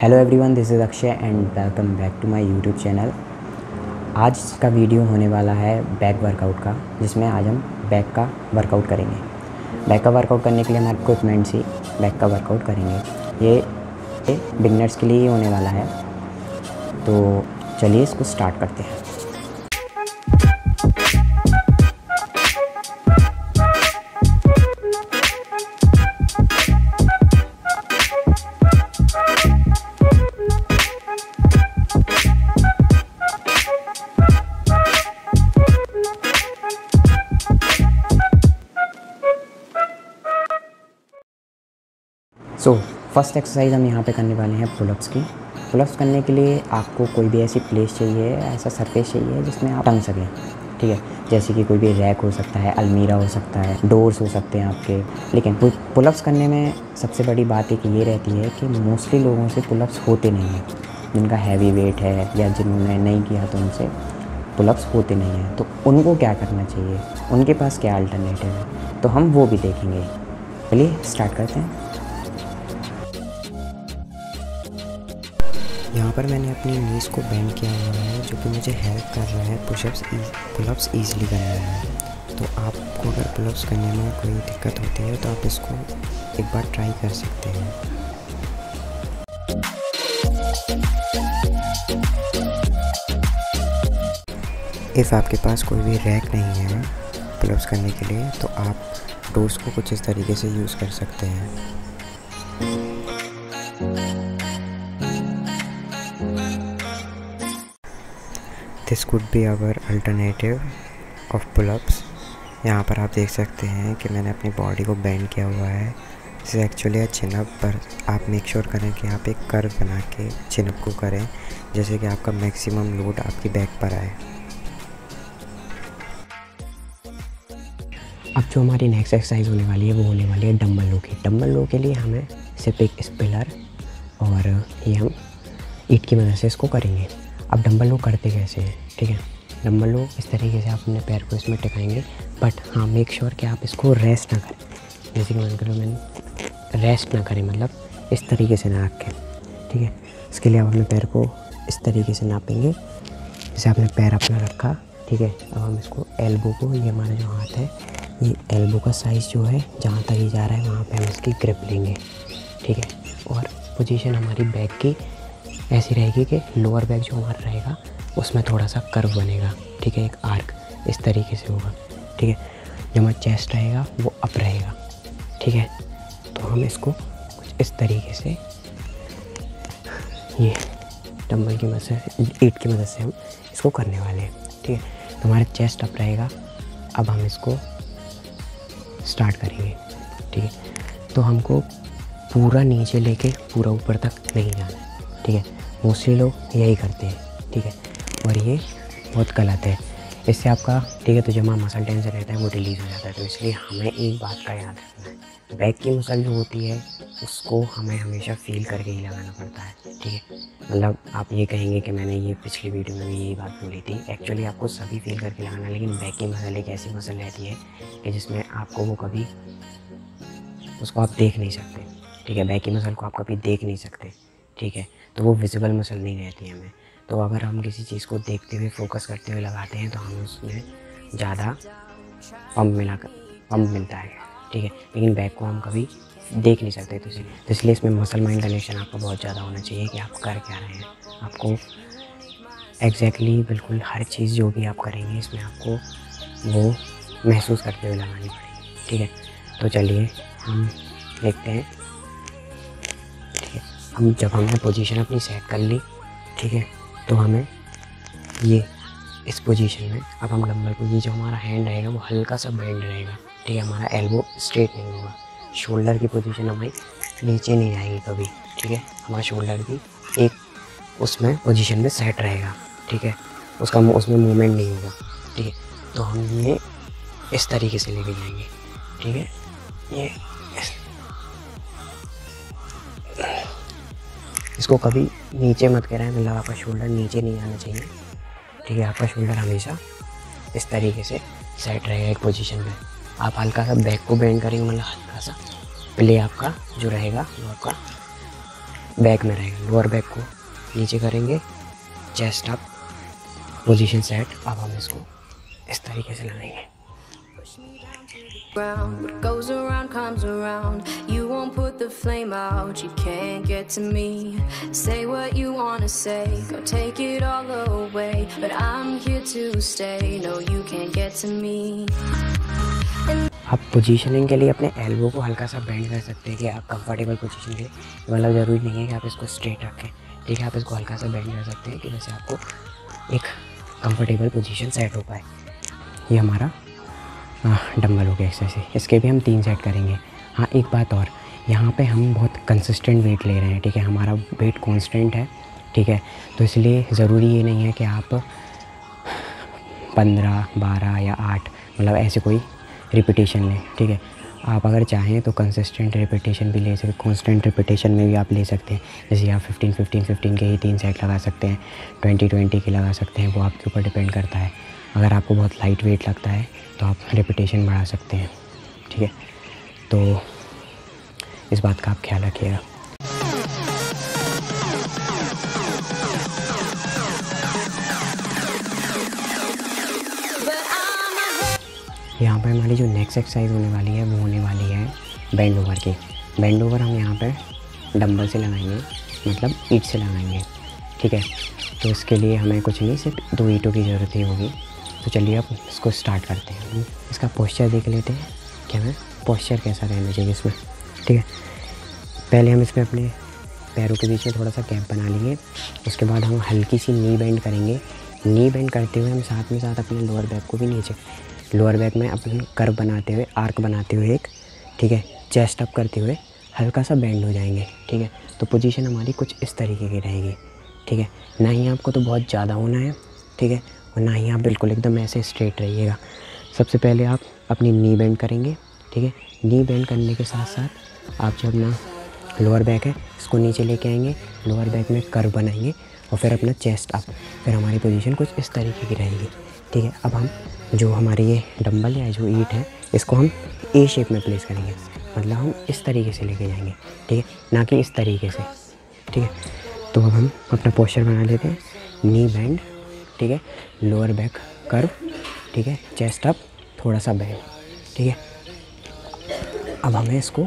Hello everyone this is Akshay and welcome back to my YouTube channel आज का video होने वाला है बैक वर्कआउट का, जिसमें आज हम बैक का वर्कआउट करेंगे। बैक का वर्कआउट करने के लिए हम इक्विपमेंट ही बैक का वर्कआउट करेंगे। ये बिगनर्स के लिए ही होने वाला है। तो चलिए इसको स्टार्ट करते हैं। सो फ़र्स्ट एक्सरसाइज हम यहाँ पे करने वाले हैं पुलअप्स की। पुलअप्स करने के लिए आपको कोई भी ऐसी प्लेस चाहिए, ऐसा सरफेस चाहिए जिसमें आप टंग सकें, ठीक है? जैसे कि कोई भी रैक हो सकता है, अलमीरा हो सकता है डोर्स हो सकते हैं आपके। लेकिन पुलअप्स करने में सबसे बड़ी बात एक ये रहती है कि मोस्टली लोगों से पुलअप्स होते नहीं हैं। जिनका हैवी वेट है या जिन्होंने नहीं किया तो उनसे पुलअप्स होते नहीं हैं। तो उनको क्या करना चाहिए? उनके पास क्या अल्टरनेटिव है? तो हम वो भी देखेंगे। चलिए स्टार्ट करते हैं। यहाँ पर मैंने अपनी नीज को बेंड किया हुआ है, जो कि मुझे हेल्प कर रहा है पुशअप्स पुलअप्स ईजिली करने में। तो आपको अगर पुलअप्स करने में कोई दिक्कत होती है तो आप इसको एक बार ट्राई कर सकते हैं। इफ़ आपके पास कोई भी रैक नहीं है पुलअप्स करने के लिए तो आप डोर्स को कुछ इस तरीके से यूज़ कर सकते हैं। This could be our alternative of pullups यहाँ पर आप देख सकते हैं कि मैंने अपनी बॉडी को बेंड किया हुआ है। इसे एक्चुअली है चिनअप पर आप मेक श्योर sure करें कि आप एक कर्व बना के चिनअप को करें, जैसे कि आपका मैक्सिमम लोड आपकी बैक पर आए। अब जो हमारी नेक्स्ट एक्सरसाइज होने वाली है, वो होने वाली है डम्बल लो की। डम्बल लो के लिए हमें सिर्फ़ एक स्पिलर और ये हम ईट की मदद से इसको करेंगे। अब डम्बल लो करते कैसे हैं ठीक है? डम्बल लो इस तरीके से आप अपने पैर को इसमें टिकाएँगे बट हाँ मेक श्योर sure कि आप इसको रेस्ट ना करें। जैसे कि मान करो मैंने रेस्ट ना करें मतलब इस तरीके से ना रखें, ठीक है? इसके लिए आप अपने पैर को इस तरीके से नापेंगे, जैसे आपने पैर अपना रखा, ठीक है? अब हम इसको एल्बो को, ये हमारा जो हाथ है, ये एल्बो का साइज़ जो है, जहाँ तक ही जा रहा है, वहाँ पे हम इसकी ग्रिप लेंगे, ठीक है? और पोजीशन हमारी बैक की ऐसी रहेगी कि लोअर बैक जो हमारा रहेगा, उसमें थोड़ा सा कर्व बनेगा, ठीक है, एक आर्क इस तरीके से होगा, ठीक है? जो हमारा चेस्ट रहेगा, वो अप रहेगा, ठीक है? तो हम इसको कुछ इस तरीके से, ये डम्बल की मदद से ईट की मदद से हम इसको करने वाले हैं, ठीक है? तो हमारा चेस्ट अप रहेगा, अब हम इसको स्टार्ट करेंगे, ठीक है? तो हमको पूरा नीचे लेके पूरा ऊपर तक नहीं जाना ठीक है? मोस्टली लोग यही करते हैं, ठीक है? और ये बहुत गलत है। इससे आपका, ठीक है तो जो हमारा मसल टेंशन रहता है, वो रिलीज़ हो जाता है। तो इसलिए हमें एक बात का याद रखना है। बैक की मसल जो होती है, उसको हमें हमेशा फील करके ही लगाना पड़ता है, ठीक है? मतलब आप ये कहेंगे कि मैंने ये पिछली वीडियो में भी यही बात बोली थी। एक्चुअली आपको सभी फील करके लगाना लेकिन बैक की मसल एक ऐसी मसल रहती है कि जिसमें आपको वो कभी उसको आप देख नहीं सकते, ठीक है? बैक की मसल को आप कभी देख नहीं सकते। ठीक है? तो वो विजिबल मसल नहीं रहती हमें। तो अगर हम किसी चीज़ को देखते हुए फोकस करते हुए लगाते हैं तो हमें उसमें ज़्यादा पम्प मिला पम्प मिलता है ठीक है? लेकिन बैक को हम कभी देख नहीं सकते तो इसलिए तो इसलिए इसमें मसल माइंड कनेक्शन आपका बहुत ज़्यादा होना चाहिए कि आप कर क्या रहे हैं। आपको एग्जैक्टली exactly, बिल्कुल हर चीज़ जो भी आप करेंगे इसमें आपको वो महसूस करते हुए लगानी पड़ेगी ठीक है? तो चलिए हम देखते हैं। हम जब हमने पोजीशन अपनी सेट कर ली, ठीक है तो हमें ये इस पोजीशन में, अब हम डम्बल को, ये जो हमारा हैंड रहेगा, वो हल्का सा बेंड रहेगा, ठीक है, हमारा एल्बो स्ट्रेट नहीं होगा। शोल्डर की पोजीशन हमारी नीचे नहीं जाएगी कभी, ठीक है, हमारा शोल्डर भी एक उसमें पोजीशन में सेट रहेगा, ठीक है, उसका उसमें मूवमेंट नहीं होगा, ठीक है तो हम ये इस तरीके से लेके जाएँगे, ठीक है, ये इसको कभी नीचे मत कराएँ मतलब आपका शोल्डर नीचे नहीं आना चाहिए। ठीक है, आपका शोल्डर हमेशा इस तरीके से सेट रहेगा एक पोजीशन में। आप हल्का सा बैक को बेंड करेंगे मतलब हल्का सा प्ले आपका जो रहेगा, वो आपका बैक में रहेगा। लोअर बैक को नीचे करेंगे चेस्ट अप पोजीशन सेट अब हम इसको इस तरीके से लगाएँगे। Ground. What goes around comes around. You won't put the flame out, you can't get to me. Say what you wanna say, go take it all away. But I'm here to stay, no, you can't get to me. आप positioning के लिए अपने elbow को हल्का सा bend कर सकते हैं कि आप कंफर्टेबल पोजीशन के मतलब ज़रूरी नहीं है कि आप इसको स्ट्रेट रखें ठीक है आप इसको हल्का सा बेंड कर सकते हैं कि वैसे आपको एक कंफर्टेबल पोजीशन सेट हो पाए ये हमारा डम्बल हो गया एक्सरसाइज इसके भी हम तीन सेट करेंगे। हाँ एक बात और। यहाँ पे हम बहुत कंसिस्टेंट वेट ले रहे हैं, ठीक है? हमारा वेट कांस्टेंट है, ठीक है? तो इसलिए ज़रूरी ये नहीं है कि आप पंद्रह, बारह या आठ मतलब ऐसे कोई रिपीटेशन लें, ठीक है? आप अगर चाहें तो कंसिस्टेंट रिपीटेशन भी ले सकते कॉन्स्टेंट रिपीटेशन में भी आप ले सकते हैं। जैसे आप 15 15 15 के ही तीन सेट लगा सकते हैं 20 20 के लगा सकते हैं, वो आपके ऊपर डिपेंड करता है। अगर आपको बहुत लाइट वेट लगता है तो आप रिपीटेशन बढ़ा सकते हैं, ठीक है? तो इस बात का आप ख्याल रखिएगा। यहाँ पर हमारी जो नेक्स्ट एक्सरसाइज होने वाली है, वो होने वाली है बैंड ओवर की बैंड ओवर हम यहाँ पर डंबल से लगाएँगे मतलब ईट से लगाएँगे, ठीक है? तो इसके लिए हमें कुछ नहीं, सिर्फ़ दो ईटों की ज़रूरत ही होगी। तो चलिए अब इसको स्टार्ट करते हैं। इसका पोस्चर देख लेते हैं क्या हमें पोस्चर कैसा रहना चाहिए इसमें। ठीक है? पहले हम इसमें अपने पैरों के बीच में थोड़ा सा कैप बना लेंगे। उसके बाद हम हल्की सी नी बेंड करेंगे। नी बेंड करते हुए हम साथ में साथ अपने लोअर बैक को भी नीचे लोअर बैक में अपने कर्व बनाते हुए आर्क बनाते हुए एक, ठीक है? चेस्ट अप करते हुए हल्का सा बेंड हो जाएँगे। ठीक है? तो पोजीशन हमारी कुछ इस तरीके की रहेगी। ठीक है? ना ही आपको तो बहुत ज़्यादा होना है। ठीक है? और ना ही आप बिल्कुल एकदम ऐसे स्ट्रेट रहिएगा। सबसे पहले आप अपनी नी बेंड करेंगे, ठीक है? नी बेंड करने के साथ साथ आप जो अपना लोअर बैक है, इसको नीचे लेके आएँगे लोअर बैक में कर्व बनाएँगे और फिर अपना चेस्ट अप फिर हमारी पोजीशन कुछ इस तरीके की रहेगी, ठीक है? अब हम जो हमारे ये डंबल या जो ईट है, इसको हम ए शेप में प्लेस करेंगे। मतलब हम इस तरीके से लेके जाएँगे, ठीक है? ना कि इस तरीके से, ठीक है? तो अब हम अपना पोस्चर बना लेते हैं नी बैंड ठीक है? लोअर बैक कर्व ठीक है? चेस्ट अप थोड़ा सा बैंड ठीक है? अब हमें इसको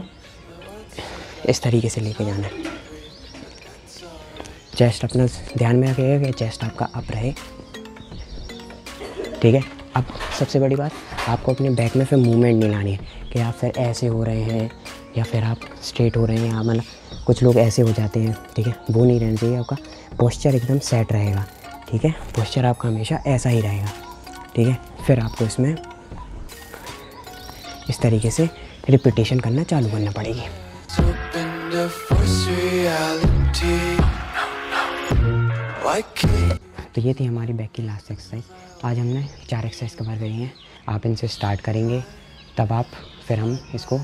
इस तरीके से लेके जाना है। चेस्ट अपना ध्यान में रखिएगा कि चेस्ट आपका अप रहे। ठीक है? अब सबसे बड़ी बात, आपको अपने बैक में फिर मूवमेंट नहीं लानी है कि आप फिर ऐसे हो रहे हैं या फिर आप स्ट्रेट हो रहे हैं या मतलब कुछ लोग ऐसे हो जाते हैं, ठीक है? वो नहीं रहना चाहिए, आपका पोस्चर एकदम सेट रहेगा। ठीक है? पोस्चर आपका हमेशा ऐसा ही रहेगा। ठीक है? फिर आपको इसमें इस तरीके से रिपीटेशन करना चालू करना पड़ेगी। तो ये थी हमारी बैक की लास्ट एक्सरसाइज आज हमने चार एक्सरसाइज कवर करी हैं। आप इनसे स्टार्ट करेंगे, तब आप फिर हम इसको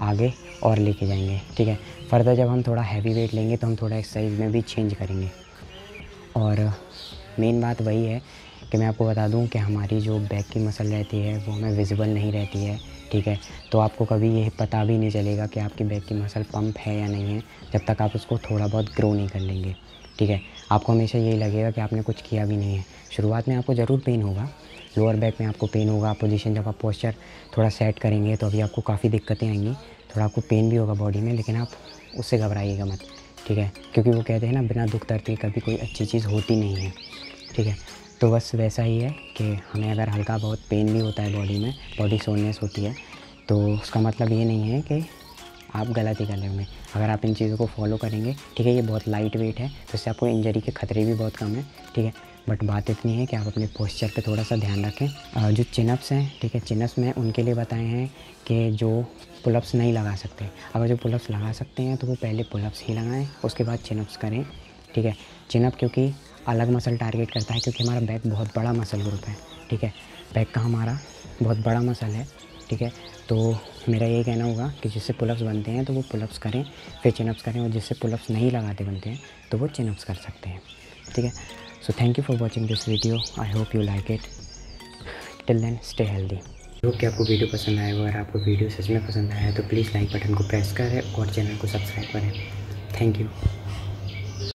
आगे और लेके जाएँगे। ठीक है? फर्दर जब हम थोड़ा हैवी वेट लेंगे तो हम थोड़ा एक्सरसाइज में भी चेंज करेंगे। और मेन बात वही है कि मैं आपको बता दूँ कि हमारी जो बैक की मसल रहती है, वो हमें विजिबल नहीं रहती है, ठीक है? तो आपको कभी ये पता भी नहीं चलेगा कि आपकी बैक की मसल पंप है या नहीं है, जब तक आप उसको थोड़ा बहुत ग्रो नहीं कर लेंगे, ठीक है? आपको हमेशा यही लगेगा कि आपने कुछ किया भी नहीं है। शुरुआत में आपको ज़रूर पेन होगा लोअर बैक में आपको पेन होगा पोजीशन जब आप पोस्चर थोड़ा सेट करेंगे तो अभी आपको काफ़ी दिक्कतें आएँगी, थोड़ा आपको पेन भी होगा बॉडी में, लेकिन आप उससे घबराइएगा मत, ठीक है? क्योंकि वो कहते हैं ना, बिना दुख दर्द के कभी कोई अच्छी चीज़ होती नहीं है। ठीक है। तो बस वैसा ही है कि हमें अगर हल्का बहुत पेन भी होता है बॉडी में बॉडी सोननेस होती है तो उसका मतलब ये नहीं है कि आप गलत ही कर रहे लेंगे अगर आप इन चीज़ों को फॉलो करेंगे, ठीक है, ये बहुत लाइट वेट है तो इससे आपको इंजरी के खतरे भी बहुत कम है, ठीक है। बट बात इतनी है कि आप अपने पोस्चर पे थोड़ा सा ध्यान रखें। जो चिनअप्स हैं, ठीक है चिनअप्स में उनके लिए बताए हैं कि जो पुलअप्स नहीं लगा सकते। अगर जो पुलअप्स लगा सकते हैं तो वो पहले पुलअप्स ही लगाएँ, उसके बाद चिनअप्स करें, ठीक है। चिनअप क्योंकि अलग मसल टारगेट करता है क्योंकि हमारा बैक बहुत बड़ा मसल ग्रुप है, ठीक है? बैक का हमारा बहुत बड़ा मसल है, ठीक है? तो मेरा ये कहना होगा कि जिससे पुलअप्स बनते हैं तो वो पुलअप्स करें, फिर चिनअप्स करें, और जिससे पुलअप्स नहीं लगाते बनते हैं तो वो चिनअप्स कर सकते हैं, ठीक है? So thank you for watching this video I hope you like it till then stay healthy hope कि आपको वीडियो पसंद आएगा अगर आपको वीडियो सच में पसंद आया तो प्लीज़ लाइक बटन को प्रेस करें और चैनल को सब्सक्राइब करें. Thank you